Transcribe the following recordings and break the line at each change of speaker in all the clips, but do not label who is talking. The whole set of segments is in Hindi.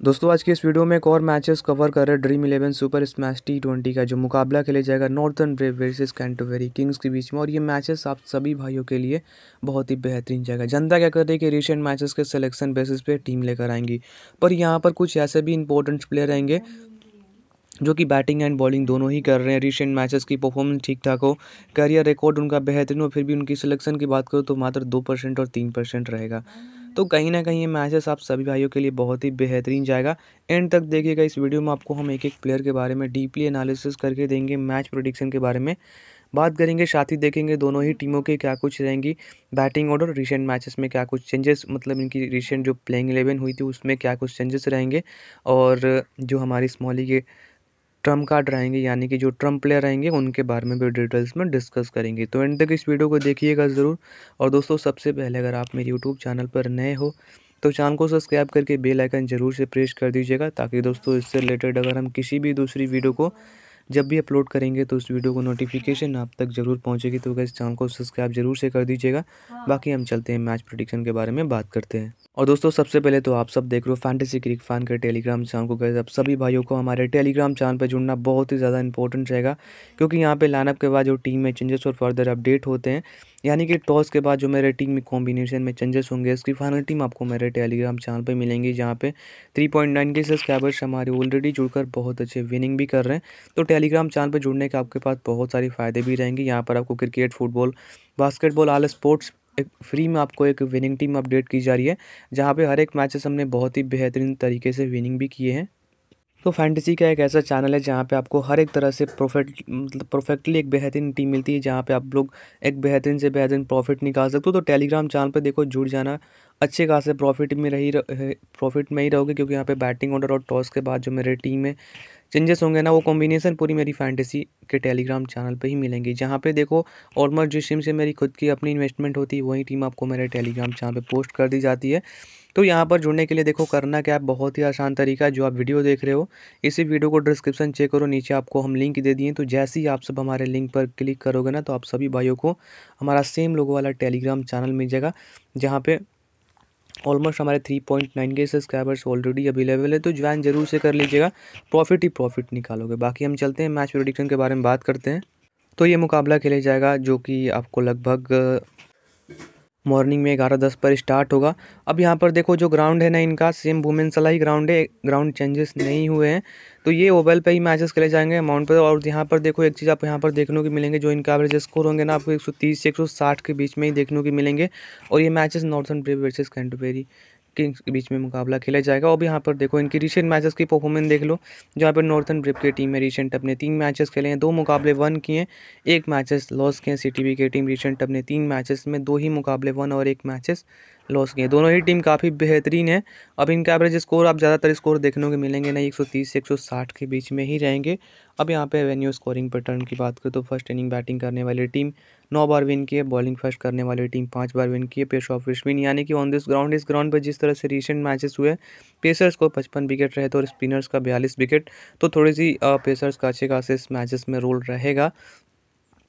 दोस्तों, आज के इस वीडियो में एक और मैचेस कवर कर रहे dream eleven super smash T twenty का, जो मुकाबला खेले जाएगा northern brave versus Canterbury kings के बीच में। और ये मैचेस आप सभी भाइयों के लिए बहुत ही बेहतरीन जाएगा जनता क्या कर रही है कि रिसेंट मैचेस के सिलेक्शन बेसिस पे टीम लेकर आएँगी। पर यहाँ पर कुछ ऐसे भी इंपॉर्टेंट प्लेयर रहेंगे, जो कि बैटिंग एंड बॉलिंग दोनों ही कर रहे हैं। रिसेंट मैचेस की परफॉर्मेंस ठीक ठाक हो करियर रिकॉर्ड उनका बेहतरीन हो, फिर भी उनकी सिलेक्शन की बात करो तो मात्र दो परसेंट और तीन परसेंट रहेगा। तो कहीं ना कहीं ये मैचेस आप सभी भाइयों के लिए बहुत ही बेहतरीन जाएगा। एंड तक देखिएगा, इस वीडियो में आपको हम एक एक प्लेयर के बारे में डीपली एनालिसिस करके देंगे, मैच प्रोडिक्शन के बारे में। बात करेंगे, साथ ही देखेंगे दोनों ही टीमों के क्या कुछ रहेंगी। बैटिंग ऑर्डर रिसेंट मैचेस में क्या कुछ चेंजेस मतलब इनकी रिसेंट जो प्लेइंग इलेवन हुई थी, उसमें क्या कुछ चेंजेस रहेंगे। और जो हमारी स्मॉली के ट्रंप कार्ड रहेंगे यानी कि जो ट्रंप प्लेयर रहेंगे उनके बारे में भी डिटेल्स में डिस्कस करेंगे। तो एंड तक इस वीडियो को देखिएगा ज़रूर। और दोस्तों, सबसे पहले अगर आप मेरे यूट्यूब चैनल पर नए हो तो चैनल को सब्सक्राइब करके बेल आइकन ज़रूर से प्रेस कर दीजिएगा, ताकि दोस्तों, इससे रिलेटेड अगर हम किसी भी दूसरी वीडियो को जब भी अपलोड करेंगे तो उस वीडियो को नोटिफिकेशन आप तक ज़रूर पहुँचेगी। तो इस चैनल को सब्सक्राइब ज़रूर से कर दीजिएगा। बाकी हम चलते हैं मैच प्रोडिक्शन के बारे में बात करते हैं। और दोस्तों सबसे पहले तो आप सब देख रहे हो फैंटेसी क्रिक फ़ैन के टेलीग्राम चैनल को। गए अब सभी भाइयों को हमारे टेलीग्राम चैनल पर जुड़ना बहुत ही ज़्यादा इंपॉर्टेंट रहेगा। क्योंकि यहाँ पे लाइनअप के बाद जो टीम में चेंजेस और फर्दर अपडेट होते हैं यानी कि टॉस के बाद जो मेरे टीम में कॉम्बिनेशन में चेंजेस होंगे इसकी फाइनल टीम आपको मेरे टेलीग्राम चैनल पर मिलेंगी, जहाँ पे थ्री पॉइंट नाइन के सब्सक्राइबर्स हमारे ऑलरेडी जुड़कर बहुत अच्छे विनिंग भी कर रहे हैं। तो टेलीग्राम चैनल पर जुड़ने के आपके पास बहुत सारे फ़ायदे भी रहेंगे। यहाँ पर आपको cricket football basketball all sports एक फ्री में आपको एक विनिंग टीम अपडेट की जा रही है, जहाँ पे हर एक मैचेस हमने बहुत ही बेहतरीन तरीके से विनिंग भी किए हैं। तो फैंटेसी का एक ऐसा चैनल है जहाँ पे आपको हर एक तरह से प्रोफेट मतलब परफेक्टली एक बेहतरीन टीम मिलती है, जहाँ पे आप लोग एक बेहतरीन से बेहतरीन प्रॉफिट निकाल सकते हो। तो टेलीग्राम चैनल पे देखो, जुड़ जाना। अच्छे खासे प्रॉफिट में रही प्रॉफिट में ही रहोगे, क्योंकि यहाँ पे बैटिंग ऑर्डर और टॉस के बाद जो मेरे टीम में चेंजेस होंगे ना, वो कॉम्बिनेशन पूरी मेरी फैंटेसी के टेलीग्राम चैनल पे ही मिलेंगी। जहाँ पे देखो ऑलमोस्ट जिस टीम से मेरी खुद की अपनी इन्वेस्टमेंट होती है, वही टीम आपको मेरे टेलीग्राम चैनल पे पोस्ट कर दी जाती है। तो यहाँ पर जुड़ने के लिए देखो करना क्या बहुत ही आसान तरीका है जो आप वीडियो देख रहे हो। इसी वीडियो को डिस्क्रिप्शन चेक करो, नीचे आपको हम लिंक दे दिए तो जैसे ही आप सब हमारे लिंक पर क्लिक करोगे ना तो आप सभी भाइयों को हमारा सेम लोगो वाला टेलीग्राम चैनल मिल जाएगा, जहाँ पर ऑलमोस्ट हमारे थ्री पॉइंट नाइन के सब्सक्राइबर्स ऑलरेडी अवेलेबल है। तो ज्वाइन ज़रूर से कर लीजिएगा, प्रॉफिट ही प्रॉफिट निकालोगे। बाकी हम चलते हैं मैच प्रोडिक्शन के बारे में बात करते हैं। तो ये मुकाबला खेले जाएगा, जो कि आपको लगभग मॉर्निंग में ग्यारह दस पर स्टार्ट होगा। अब यहाँ पर देखो जो ग्राउंड है ना इनका सेम वुमेन्स वाला ही ग्राउंड है ग्राउंड चेंजेस नहीं हुए हैं। तो ये ओवल पे ही मैचेस खेले जाएँगे अमाउंट पर और यहाँ पर देखो एक चीज़ आप यहाँ पर देखने को मिलेंगे, जो इनका एवरेज स्कोर होंगे ना, आपको 130 से 160 के बीच में ही देखने को मिलेंगे। और ये matches northern brave versus Canterbury kings के बीच में मुकाबला खेला जाएगा। और भी यहाँ पर देखो, इनकी रिसेंट मैचेस की परफॉर्मेंस देख लो। जहाँ पर नॉर्थन ब्रिप की टीम है रिसेंट अपने तीन मैचेस खेले हैं। दो मुकाबले वन किए हैं। एक मैचेस लॉस किए हैं। सी की टीम रिसेंट अपने तीन मैचेस में दो ही मुकाबले वन और एक मैचेस लॉस किए दोनों ही टीम काफ़ी बेहतरीन है। अब इनका एवरेज स्कोर आप ज़्यादातर स्कोर देखने को मिलेंगे ना 130 से 160 के बीच में ही रहेंगे। अब यहाँ पे वेन्यू स्कोरिंग पैटर्न की बात करें तो फ़र्स्ट इनिंग बैटिंग करने वाली टीम नौ बार विन की है बॉलिंग फ़र्स्ट करने वाली टीम पाँच बार विन की है पेस ऑफ़ विन यानी कि ऑन दिस ग्राउंड इस ग्राउंड पर जिस तरह से रिसेंट मैचेस हुए पेसर्स को पचपन विकेट रहे थे और स्पिनर्स का बयालीस विकेट तो थोड़ी सी पेसर्स का अच्छे खासे इस मैचेस में रोल रहेगा।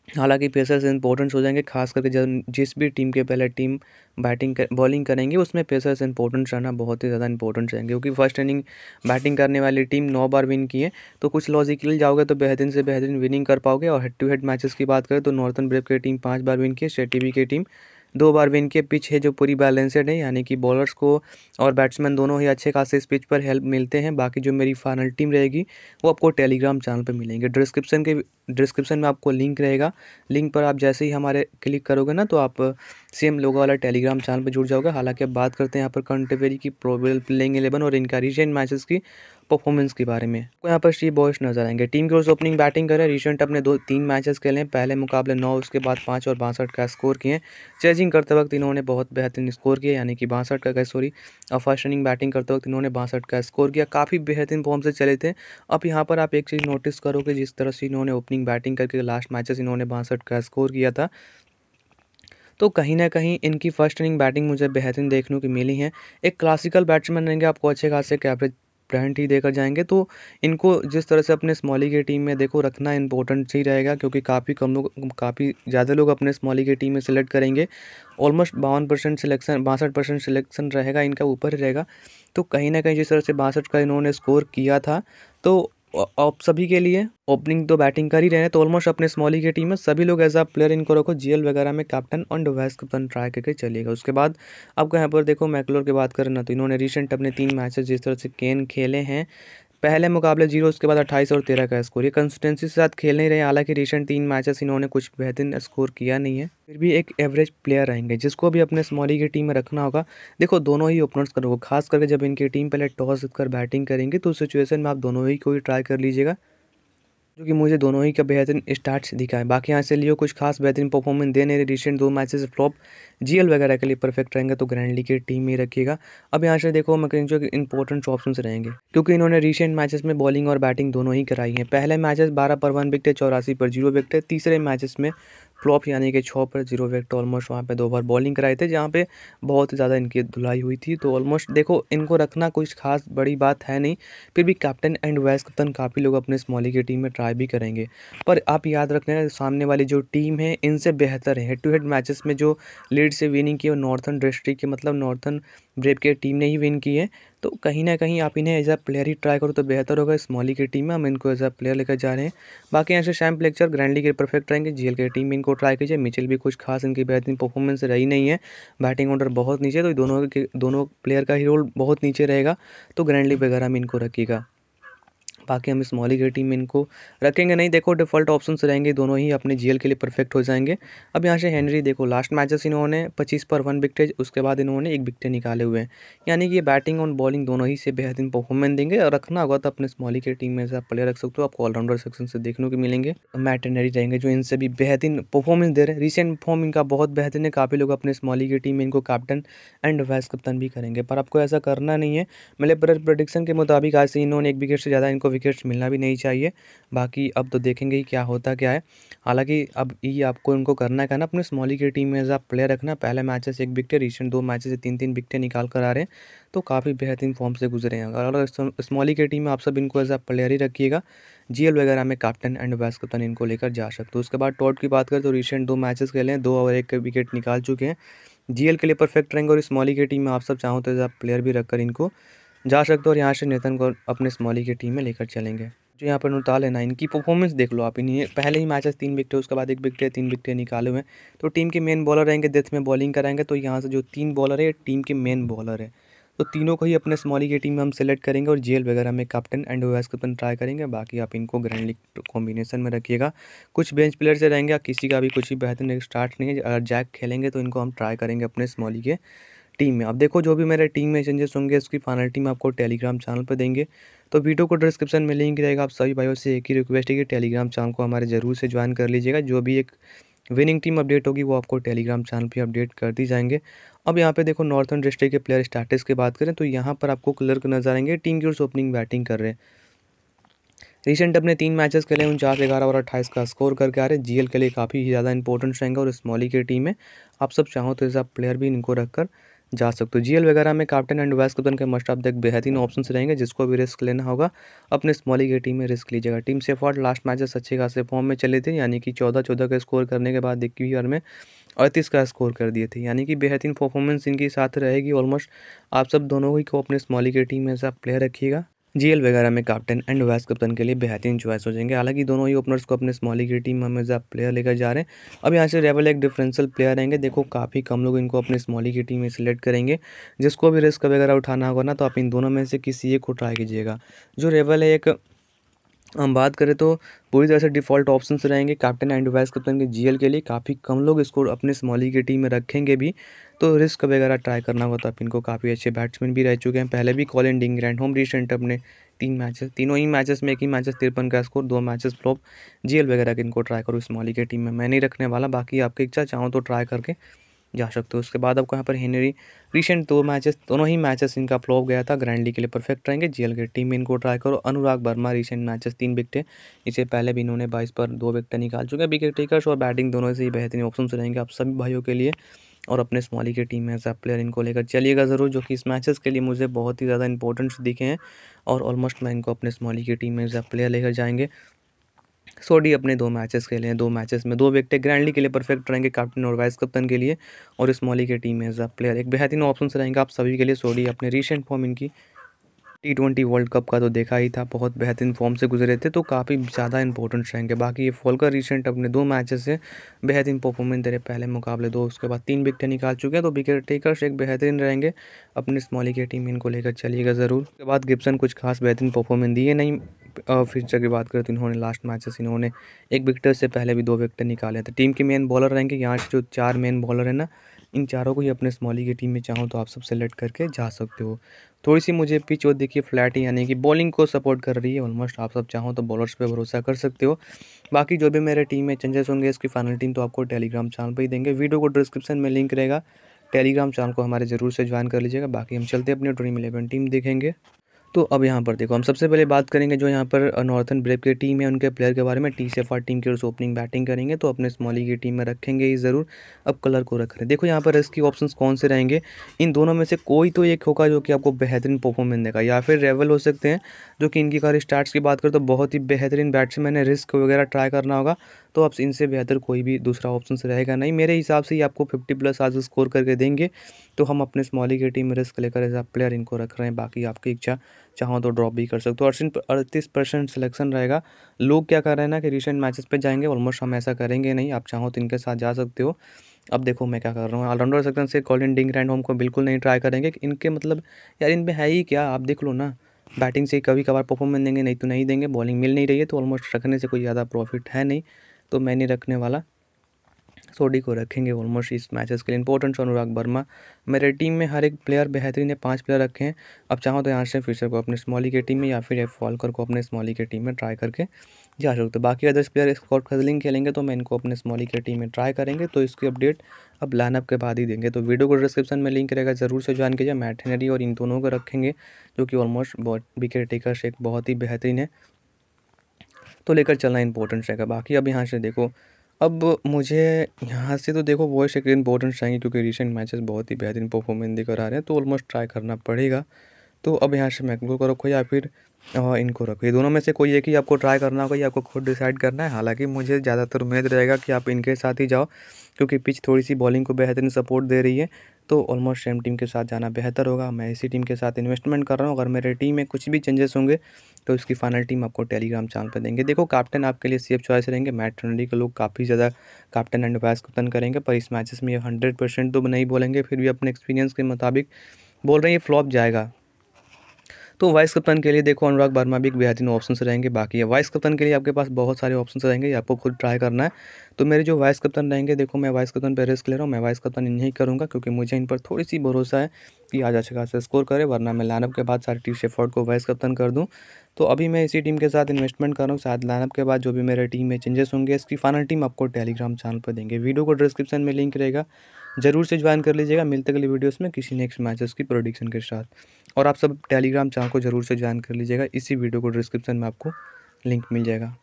हालाँकि पेसर्स इंपॉर्टेंट हो जाएँगे खास करके जब जिस भी टीम के पहले टीम बैटिंग कर, बॉलिंग करेंगे उसमें पेसर्स इंपॉर्टेंट रहना बहुत ही ज़्यादा इंपॉर्टेंट रहेंगे क्योंकि फ़र्स्ट इनिंग बैटिंग करने वाली टीम नौ बार विन की है तो कुछ लॉजिकली जाओगे तो बेहतरीन से बेहतरीन विनिंग कर पाओगे और हेड टू हेड मैचेस की बात करें तो नॉर्थन ब्रेव की टीम पाँच बार विन की है शेटीवी की टीम दो बार विन के पिच है जो पूरी बैलेंसड है, यानी कि बॉलर्स को और बैट्समैन दोनों ही अच्छे खासे इस पिच पर हेल्प मिलते हैं। बाकी जो मेरी फाइनल टीम रहेगी, वो आपको टेलीग्राम चैनल पर मिलेंगे। डिस्क्रिप्शन के डिस्क्रिप्शन में आपको लिंक रहेगा। लिंक पर आप जैसे ही हमारे क्लिक करोगे ना तो आप सेम लोगो वाला टेलीग्राम चैनल पर जुड़ जाओगे। हालाँकि अब बात करते हैं यहाँ पर कंटेवेरी की प्रोबेबल प्लेइंग एलेवन और इनका रिसेंट मैचेस की। परफॉर्मेंस के बारे में। तो यहाँ पर शी बॉयस नज़र आएँगे। टीम की ओर से ओपनिंग बैटिंग करें। रिसेंट अपने दो, तीन मैचेस खेले हैं। पहले मुकाबले नौ, उसके बाद पाँच और बासठ का स्कोर किए चेजिंग करते वक्त इन्होंने बहुत बेहतरीन स्कोर किया, यानी कि बासठ का सॉरी और फ़र्स्ट इनिंग बैटिंग करते वक्त इन्होंने बासठ का स्कोर किया। काफ़ी बेहतरीन फॉर्म से चले थे। अब यहाँ पर आप एक चीज़ नोटिस करोगे, जिस तरह से इन्होंने ओपनिंग बैटिंग करके लास्ट मैचेस इन्होंने बासठ का स्कोर किया था। तो कहीं ना कहीं इनकी फ़र्स्ट इनिंग बैटिंग मुझे बेहतरीन देखने को मिली है। एक क्लासिकल बैट्समैन रहेंगे, आपको अच्छे खासे एवरेज ब्रांड ही देकर जाएँगे। तो इनको जिस तरह से अपने स्मॉली की टीम में देखो रखना इंपॉर्टेंट ही रहेगा, क्योंकि काफ़ी कम लोग, काफ़ी ज़्यादा लोग अपने स्मॉली की टीम में सेलेक्ट करेंगे। ऑलमोस्ट बावन परसेंट सिलेक्शन बासठ परसेंट सिलेक्शन रहेगा, इनका ऊपर ही रहेगा। तो कहीं ना कहीं जिस तरह से बासठ का इन्होंने स्कोर किया था तो आप सभी के लिए ओपनिंग तो बैटिंग कर ही रहे हैं तो ऑलमोस्ट अपने स्मॉली की टीम में सभी लोग एज अ प्लेयर इनको रखो जीएल वगैरह में कैप्टन और वाइस कैप्टन ट्राई करके चलिएगा। उसके बाद आपको यहाँ पर देखो मैकलोर की बात करें ना तो इन्होंने रिसेंट अपने तीन मैचेस जिस तरह से केन खेले हैं पहले मुकाबले ज़ीरो, उसके बाद अट्ठाईस और तेरह का स्कोर ये कंसिस्टेंसी के साथ खेल नहीं रहे, हालाँकि रिसेंट तीन मैचेस इन्होंने कुछ बेहतरीन स्कोर किया नहीं है। फिर भी एक एवरेज प्लेयर रहेंगे, जिसको भी अपने स्मॉली की टीम में रखना होगा। देखो, दोनों ही ओपनर्स करोगे खास करके जब इनकी टीम पहले टॉस जीतकर बैटिंग करेंगे तो उस सिचुएशन में आप दोनों ही को ही ट्राई कर लीजिएगा। जो कि मुझे दोनों ही का बेहतरीन स्टार्ट दिखा है। बाकी यहाँ से लियो कुछ खास बेहतरीन परफॉर्मेंस दे नहीं रिसेंट दो मैचेस फ्लॉप जीएल वगैरह के लिए परफेक्ट रहेंगे तो ग्रैंड लीग की टीम में रखिएगा। अब यहाँ से देखो, मैं कहीं जो इंपॉर्टेंट ऑप्शन रहेंगे। क्योंकि इन्होंने रिसेंट मैचेस में बॉलिंग और बैटिंग दोनों ही कराई है। पहले मैचेस बारह पर वन विकटे चौरासी पर ज़ीरो विकटे तीसरे मैचेस में फ्लॉप यानी कि छः पर ज़ीरो विकेट ऑलमोस्ट वहाँ पे दो बार बॉलिंग कराए थे, जहाँ पे बहुत ज़्यादा इनकी धुलाई हुई थी। तो ऑलमोस्ट देखो, इनको रखना कुछ खास बड़ी बात है नहीं, फिर भी कैप्टन एंड वाइस कैप्टन काफ़ी लोग अपने स्मॉली की टीम में ट्राई भी करेंगे। पर आप याद रखना सामने वाली जो टीम है, इनसे बेहतर है। हेड टू हेड मैचेस में जो लीड से विनिंग की और नॉर्थन डिस्ट्रिक्ट की मतलब नॉर्थन ब्रेव के टीम ने ही विन की है। तो कहीं ना कहीं आप इन्हें एज अ प्लेयर ही ट्राई करो तो बेहतर होगा स्मॉली की टीम में। हम इनको एज अ प्लेयर लेकर जा रहे हैं। बाकी यहाँ से शैम्प लेक्चर ग्रैंडली के परफेक्ट रहेंगे जीएल के टीम में इनको ट्राई कीजिए। मिचिल भी कुछ खास इनकी बेहतरीन परफॉर्मेंस रही नहीं है। बैटिंग ऑर्डर बहुत नीचे तो दोनों के, दोनों प्लेयर का ही रोल बहुत नीचे रहेगा। तो ग्रैंडली वगैरह में इनको रखिएगा। बाकी हम स्मॉली की टीम में इनको रखेंगे नहीं। देखो डिफ़ॉल्ट ऑप्शन रहेंगे, दोनों ही अपने जीएल के लिए परफेक्ट हो जाएँगे। अब यहाँ से हेनरी देखो लास्ट मैचेस इन्होंने पच्चीस पर वन विकटेज उसके बाद इन्होंने एक विकटे निकाले हुए हैं। यानी कि ये बैटिंग और बॉलिंग दोनों ही से बेहतरीन परफॉर्मेंस देंगे और रखना होगा तो अपने स्मॉली की टीम में से आप प्लेयर रख सकते हो, आपको ऑलराउंडर सेक्शन से देखने को मिलेंगे। मैट रहेंगे, जो इनसे भी बेहतरीन परफॉर्मेंस दे रहे हैं। रिसेंट फॉर्म इनका बहुत बेहतरीन है, काफ़ी लोग अपने स्मॉली की टीम में इनको कैप्टन एंड वाइस कप्तान भी करेंगे। पर आपको ऐसा करना नहीं है मेरे प्रडिक्शन के मुताबिक आज से इन्होंने एक विकेट से ज़्यादा इनको विकेट्स मिलना भी नहीं चाहिए। बाकी अब तो देखेंगे ही क्या होता क्या है। हालाँकि अब ये आपको इनको करना है ना अपने स्मॉली की टीम में एज आप प्लेयर रखना। पहले मैचेस एक विकटे रिसेंट दो मैचेस से तीन तीन विकटे निकाल कर आ रहे हैं। तो काफ़ी बेहतरीन फॉर्म से गुजरे हैं। अगर स्मॉली की टीम में आप सब इनको एज आ प्लेयर ही रखिएगा। जीएल वगैरह में कैप्टन एंड वाइस कप्तान इनको लेकर जा सकते हो। उसके बाद टॉट की बात करें तो रिसेंट दो मैचेस खेले हैं, दो ओवर एक विकेट निकाल चुके हैं। जीएल के लिए परफेक्ट रहेंगे और स्मॉली की टीम में आप सब चाहो तो एज आ प्लेयर भी रखकर इनको जा सकते हो और यहाँ से नेतन को अपने स्मॉली की टीम में लेकर चलेंगे। जो यहाँ पर नुताल है ना इनकी परफॉर्मेंस देख लो आप, इन्हें पहले ही मैचेस तीन विकटे, उसके बाद एक विकटे, तीन विकटे निकाले हुए हैं। तो टीम के मेन बॉलर रहेंगे डेथ में बॉलिंग कराएँगे तो यहाँ से जो तीन बॉलर है टीम के मेन बॉलर है। तो तीनों को ही अपने स्मॉली की टीम में हम सेलेक्ट करेंगे और जेल वगैरह में captain and vice captain try करेंगे। बाकी आप इनको ग्रैंड लीग कॉम्बिनेशन में रखिएगा। कुछ बेंच प्लेयर से रहेंगे किसी का भी कुछ ही बेहतरीन स्टार्ट नहीं है। अगर जैक खेलेंगे तो इनको हम ट्राई करेंगे अपने स्मॉली के। टीम में। अब देखो, जो भी मेरे टीम में चेंजेस होंगे, उसकी फाइनल टीम आपको टेलीग्राम चैनल पर देंगे। तो वीडियो को डिस्क्रिप्शन में लिंक रहेगा, आप सभी भाइयों से एक ही रिक्वेस्ट है कि टेलीग्राम चैनल को हमारे ज़रूर से ज्वाइन कर लीजिएगा। जो भी एक विनिंग टीम अपडेट होगी, वो आपको टेलीग्राम चैनल पर अपडेट कर दी जाएँगे। अब यहाँ पे देखो नॉर्थन डिस्ट्रिक्ट के प्लेयर स्टार्टिस की बात करें तो यहाँ पर आपको क्लर्क नज़र आएँगे टीम की ओर से ओपनिंग बैटिंग कर रहे हैं। रिसेंट अपने तीन मैचेस के खेले, उनचास, ग्यारह और अट्ठाईस का स्कोर करके आ रहे हैं। जीएल के लिए काफ़ी ज़्यादा इंपॉर्टेंट रहेंगे और स्मॉली की टीम में आप सब चाहो तो ऐसा प्लेयर भी इनको रखकर जा सकते हो। जीएल वगैरह में कैप्टन एंड वाइस कैप्टन के मस्ट आप देख बेहतरीन ऑप्शन रहेंगे, जिसको भी रिस्क लेना होगा, अपने स्मॉली की टीम में रिस्क लीजिएगा। टीम से फॉर्ड लास्ट मैचेस अच्छे खासे फॉर्म में चले थे, यानी कि चौदह चौदह का स्कोर करने के बाद इक्कीस ओवर में अड़तीस का स्कोर कर दिए थे। यानी कि बेहतरीन परफॉर्मेंस इनके साथ रहेगी ऑलमोस्ट आप सब दोनों ही को अपने स्मॉली की टीम में से आप प्लेयर रखिएगा। जीएल वगैरह में कैप्टन एंड वाइस कप्तान के लिए बेहतरीन चॉइस हो जाएँगे। हालाँकि दोनों ही ओपनर्स को अपने स्मॉली की टीम में हमेशा प्लेयर लेकर जा रहे हैं। अब यहाँ से रेवल एक डिफरेंशियल प्लेयर रहेंगे। देखो, काफ़ी कम लोग इनको अपने स्मॉली की टीम में सिलेक्ट करेंगे। जिसको भी रिस्क वगैरह उठाना होगा ना तो आप इन दोनों में से किसी एक को ट्राई कीजिएगा। जो रेवल है, एक हम बात करें तो पूरी तरह से डिफ़ॉल्ट ऑप्शन रहेंगे कैप्टन एंड वाइस कैप्टन के जीएल के लिए। काफ़ी कम लोग इसको अपने स्मॉली की टीम में रखेंगे भी तो रिस्क वगैरह ट्राई करना होगा तो आप इनको। काफ़ी अच्छे बैट्समैन भी रह चुके हैं। पहले भी कॉल कॉलिन डिंग होम रिसेंट अपने तीन मैचेस तीनों ही मैचेस में एक ही मैचेस तिरपन का स्कोर दो मैचेस फ्लॉप जीएल वगैरह के इनको ट्राई करो स्मॉली के टीम में। मैं नहीं रखने वाला, बाकी आपकी इच्छा चाहो तो ट्राई करके जा सकते हो। उसके बाद आपको यहाँ पर हेनरी रिसेंट दो मैचेस दोनों ही मैचेस इनका फ्लॉप गया था। ग्रैंडली के लिए परफेक्ट रहेंगे। जीएल के टीम में इनको ट्राई करो। अनुराग वर्मा रिसेंट मैचेस तीन विकटें इससे पहले भी इन्होंने बाईस पर दो विकटें निकाल चुके हैं। विकेट टेकर्स और बैटिंग दोनों से ही बेहतरीन ऑप्शन रहेंगे आप सभी भाइयों के लिए और अपने स्मॉली की टीम में एज प्लेयर इनको लेकर चलिएगा ज़रूर, जो कि इस मैचेस के लिए मुझे बहुत ही ज़्यादा इंपॉर्टेंट्स दिखे हैं और ऑलमोस्ट मैं इनको अपने स्मॉली की टीम में एज प्लेयर लेकर जाएँगे। सोडी अपने दो मैचेस खेले हैं, दो मैचेस में, दो विकटे ग्रैंडली के लिए परफेक्ट रहेंगे कैप्टन और वाइस कप्तान के लिए और इस स्मॉली के टीम एज अ प्लेयर एक बेहतरीन ऑप्शन रहेंगे आप सभी के लिए सोडी अपने रिसेंट फॉर्म इनकी। टी ट्वेंटी वर्ल्ड कप का तो देखा ही था, बहुत बेहतरीन फॉर्म से गुजरे थे तो काफ़ी ज़्यादा इंपॉर्टेंट रहेंगे बाकी ये फॉलकर रिसेंट अपने दो मैचेस से बेहतरीन परफॉर्मेंस दे रहे पहले मुकाबले दो, उसके बाद तीन विकेटें निकाल चुके हैं तो विकेट टेकर्स एक बेहतरीन रहेंगे। अपने स्मॉली की टीम इनको लेकर चलिएगा ज़रूर। उसके बाद गिप्सन कुछ खास बेहतरीन परफॉर्मेंस दिए नहीं। फिर की बात करें तो इन्होंने लास्ट मैचेस इन्होंने एक विकेट से पहले भी दो विकेट निकाले थे। टीम के मेन बॉलर रहेंगे, यहाँ जो चार मेन बॉलर हैं ना इन चारों को ही अपने स्मॉली की टीम में चाहो तो आप सब सेलेक्ट करके जा सकते हो। थोड़ी सी मुझे पिच और देखिए फ्लैट यानी कि बॉलिंग को सपोर्ट कर रही है ऑलमोस्ट आप सब चाहो तो बॉलर्स पे भरोसा कर सकते हो। बाकी जो भी मेरे टीम में चेंजेस होंगे, इसकी फाइनल टीम तो आपको टेलीग्राम चैनल पर ही देंगे। वीडियो को डिस्क्रिप्शन में लिंक रहेगा। टेलीग्राम चैनल को हमारे ज़रूर से ज्वाइन कर लीजिएगा। बाकी हम चलते अपने ड्रीम इलेवन टीम देखेंगे। तो अब यहाँ पर देखो, हम सबसे पहले बात करेंगे जो यहाँ पर नॉर्थन ब्रेव की टीम है, उनके प्लेयर के बारे में। टी टीम की ओर ओपनिंग बैटिंग करेंगे तो अपने स्मॉली की टीम में रखेंगे ही ज़रूर। अब कलर को रख रहे देखो यहाँ पर इसकी ऑप्शंस कौन से रहेंगे? इन दोनों में से कोई तो एक होगा जो कि आपको बेहतरीन परफॉर्मेंस देगा, या फिर रेवल हो सकते हैं, जो कि इनकी कार स्टार्ट्स की बात करें तो बहुत ही बेहतरीन बैट्समैन है। रिस्क वगैरह ट्राई करना होगा तो अब इनसे बेहतर कोई भी दूसरा ऑप्शन रहेगा नहीं। मेरे हिसाब से ही आपको फिफ्टी प्लस आज स्कोर करके देंगे तो हम अपने स्मॉली की टीम में रिस्क लेकर एज प्लेयर इनको रख रहे हैं, बाकी आपकी इच्छा चाहो तो ड्रॉप भी कर सकते हो। अड़तीस अड़तीस परसेंट सिलेक्शन रहेगा। लोग क्या कर रहे हैं ना कि रिसेंट मैचेस पे जाएँगे ऑलमोस्ट हम ऐसा करेंगे नहीं, आप चाहो तो इनके साथ जा सकते हो। अब देखो मैं क्या कर रहा हूँ ऑलराउंडर सेक्शन से कॉलिन डिंग रैंड होम को बिल्कुल नहीं ट्राई करेंगे। इनके मतलब यार इन पर है ही क्या? आप देख लो ना बैटिंग से कभी कभार परफॉर्मेंस देंगे, नहीं तो नहीं देंगे बॉलिंग मिल नहीं रही है तो ऑलमोस्ट रखने से कोई ज़्यादा प्रॉफिट है नहीं तो मैं नहीं रखने वाला। सोडी को रखेंगे ऑलमोस्ट इस मैचेस के लिए। इंपॉर्टेंट अनुराग वर्मा। मेरे टीम में हर एक प्लेयर बेहतरीन है, पाँच प्लेयर रखे हैं। अब चाहो तो यहाँ से फिशर को अपने स्मॉली के टीम में या फिर फॉलकर को अपने स्मॉली के टीम में ट्राई करके जा सकते हो। बाकी अदर्स प्लेयर स्कॉट खजलिंग खेलेंगे तो मैं इनको अपने स्मॉली के टीम में ट्राई करेंगे। तो इसकी अपडेट अब लाइनअप के बाद ही देंगे। तो वीडियो को डिस्क्रिप्शन में लिंक रहेगा, ज़रूर से ज्वाइन कीजिए। मैट हेनरी और इन दोनों को रखेंगे, जो कि ऑलमोस्ट विकेट टेकर्स एक बहुत ही बेहतरीन है। तो लेकर चलना इंपॉर्टेंट रहेगा। बाकी अब यहाँ से देखो अब मुझे यहाँ से तो देखो वॉइस एक इंपॉर्टेंट चाहिए क्योंकि रिसेंट मैचेस बहुत ही बेहतरीन परफॉर्मेंस दिखा रहे हैं तो ऑलमोस्ट ट्राई करना पड़ेगा। तो अब यहाँ से मैकबुक को रखो या फिर इनको रखो। ये दोनों में से कोई एक ही आपको ट्राई करना होगा या आपको खुद डिसाइड करना है? हालाँकि मुझे ज़्यादातर उम्मीद रहेगा कि आप इनके साथ ही जाओ, क्योंकि पिच थोड़ी सी बॉलिंग को बेहतरीन सपोर्ट दे रही है। तो ऑलमोस्ट सेम टीम के साथ जाना बेहतर होगा। मैं इसी टीम के साथ इन्वेस्टमेंट कर रहा हूँ। अगर मेरे टीम में कुछ भी चेंजेस होंगे तो इसकी फाइनल टीम आपको टेलीग्राम चैनल पर देंगे। देखो कैप्टन आपके लिए सेफ़ चॉइस रहेंगे। मैट रनली के लोग काफ़ी ज़्यादा कैप्टन एंड वाइस कप्तान करेंगे, पर इस मैचेस में हंड्रेड परसेंट तो नहीं बोलेंगे। फिर भी अपने एक्सपीरियंस के मुताबिक बोल रहे हैं, ये फ्लॉप जाएगा। तो वाइस कप्तान के लिए देखो, अनुराग वर्मा भी एक बेहतरीन ऑप्शन रहेंगे, बाकी है। वाइस कप्तान के लिए आपके पास बहुत सारे ऑप्शन रहेंगे आपको खुद ट्राई करना है। तो मेरे जो वाइस कप्तान रहेंगे, देखो मैं वाइस कप्तान पर रिस्क ले रहा हूँ, मैं वाइस कप्तान इन्हें ही करूँगा, क्योंकि मुझे इन पर थोड़ी सी भरोसा है कि आज अच्छा खासा स्कोर करे, वरना मैं लाइनअप के बाद सारे टीम शेफर्ड को वाइस कप्तान कर दूँ। तो अभी मैं इसी टीम के साथ इन्वेस्टमेंट कर रहा हूँ, शायद लाइनअप के बाद जो भी मेरे टीम में चेंजेस होंगे, इसकी फाइनल टीम आपको टेलीग्राम चैनल पर देंगे। वीडियो को डिस्क्रिप्शन में लिंक रहेगा। ज़रूर से ज्वाइन कर लीजिएगा। मिलते अगले वीडियोस में किसी नेक्स्ट मैचेस की प्रोडिक्शन के साथ। और आप सब टेलीग्राम चैनल को ज़रूर से ज्वाइन कर लीजिएगा। इसी वीडियो को डिस्क्रिप्शन में आपको लिंक मिल जाएगा।